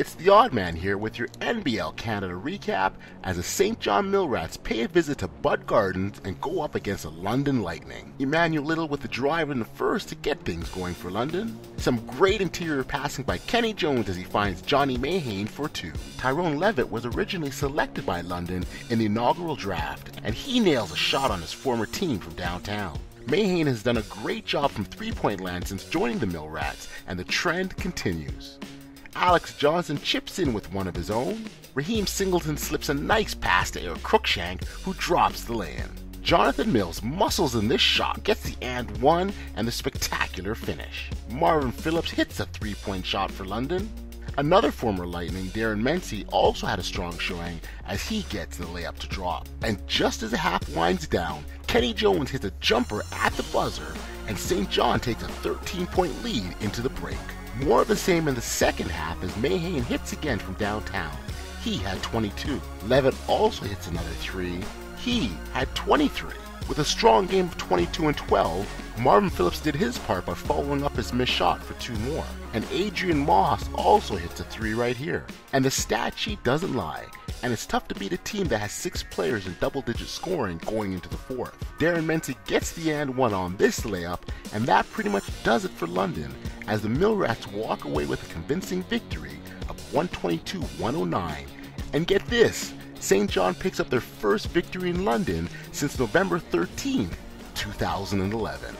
It's the Odd Man here with your NBL Canada recap as the St. John Millrats pay a visit to Bud Gardens and go up against the London Lightning. Emmanuel Little with the drive in the first to get things going for London. Some great interior passing by Kenny Jones as he finds Johnny Mayhane for two. Tyrone Levett was originally selected by London in the inaugural draft, and he nails a shot on his former team from downtown. Mayhane has done a great job from three point land since joining the Millrats, and the trend continues. Alex Johnson chips in with one of his own. Raheem Singleton slips a nice pass to Eric Cruikshank, who drops the lay-in. Jonathan Mills muscles in this shot, gets the and one, and the spectacular finish. Marvin Phillips hits a three-point shot for London. Another former Lightning, Darin Mency, also had a strong showing as he gets the layup to drop. And just as the half winds down, Kenny Jones hits a jumper at the buzzer, and St. John takes a 13 point lead into the break. More of the same in the second half as Mayhane hits again from downtown. He had 22. Levett also hits another three. He had 23. With a strong game of 22 and 12, Marvin Phillips did his part by following up his missed shot for two more. And Adrian Moss also hits a three right here. And the stat sheet doesn't lie, and it's tough to beat a team that has six players in double digit scoring going into the fourth. Darin Mency gets the and one on this layup, and that pretty much does it for London, as the Millrats walk away with a convincing victory of 122 109. And get this, St. John picks up their first victory in London since November 13, 2011.